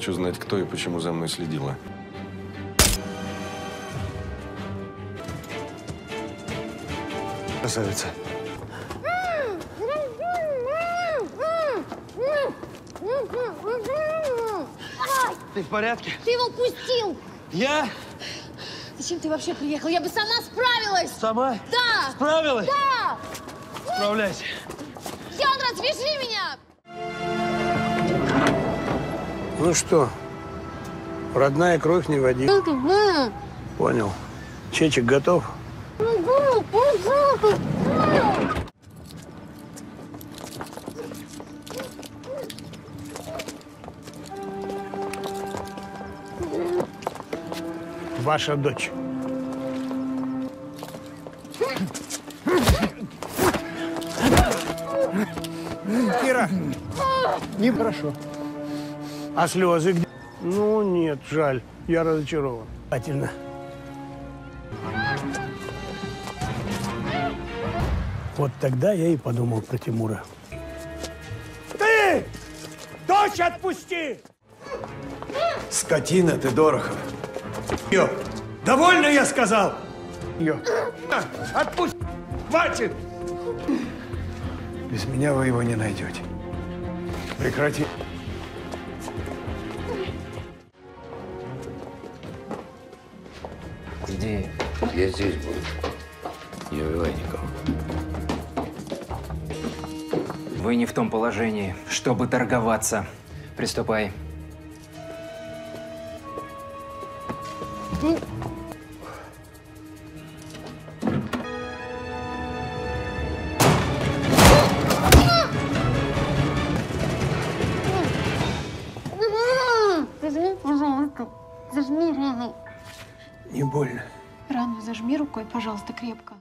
хочу знать, кто и почему за мной следила. Красавица. Ты в порядке? ты его пустил! Я? Зачем ты вообще приехал? Я бы сама справилась! Сама? Да! Справилась? Да! Справляйся. Яндра, свяжи меня! Ну что, родная кровь не води. Понял. Чечек готов? Ваша дочь. Кира, нехорошо. А слезы где? Ну, нет, жаль. Я разочарован. Обязательно. Вот тогда я и подумал про Тимура. Ты! Дочь отпусти! Скотина ты, Дорохов. Ее! Довольно, я сказал! Ее! Отпусти! Хватит! Без меня вы его не найдете. Прекрати. Иди, я здесь буду. Не убивай никого. Вы не в том положении, чтобы торговаться. Приступай. Зажми, пожалуйста. Зажми рану. Не больно. Рану зажми рукой, пожалуйста, крепко.